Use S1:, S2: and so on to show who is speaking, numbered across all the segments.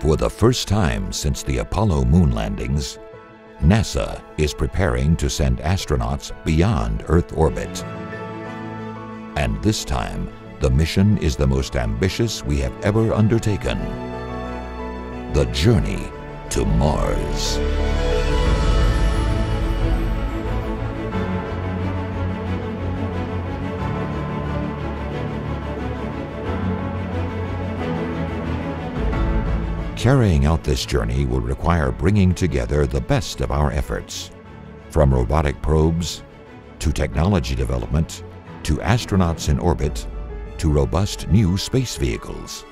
S1: For the first time since the Apollo moon landings, NASA is preparing to send astronauts beyond Earth orbit. And this time, the mission is the most ambitious we have ever undertaken. The journey to Mars. Carrying out this journey will require bringing together the best of our efforts, from robotic probes to technology development to astronauts in orbit to robust new space vehicles.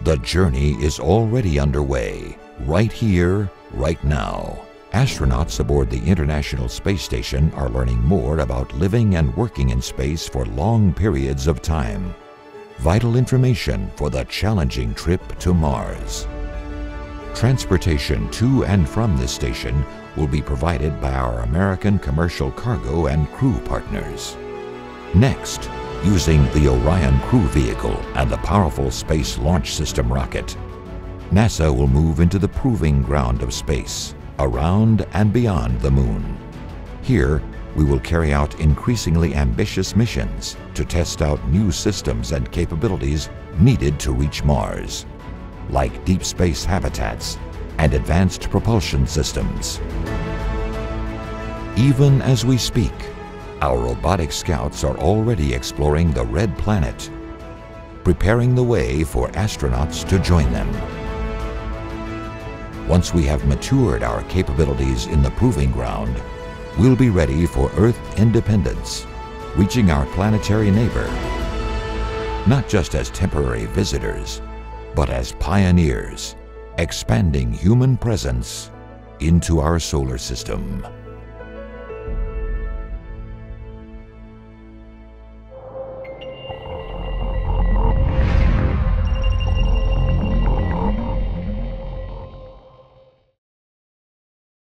S1: The journey is already underway, right here, right now. Astronauts aboard the International Space Station are learning more about living and working in space for long periods of time. Vital information for the challenging trip to Mars. Transportation to and from this station will be provided by our American commercial cargo and crew partners. Next, using the Orion crew vehicle and the powerful Space Launch System rocket, NASA will move into the proving ground of space, around and beyond the Moon. Here, we will carry out increasingly ambitious missions to test out new systems and capabilities needed to reach Mars, like deep space habitats and advanced propulsion systems. Even as we speak, our robotic scouts are already exploring the Red Planet, preparing the way for astronauts to join them. Once we have matured our capabilities in the proving ground, we'll be ready for Earth independence, reaching our planetary neighbor, not just as temporary visitors, but as pioneers, expanding human presence into our solar system.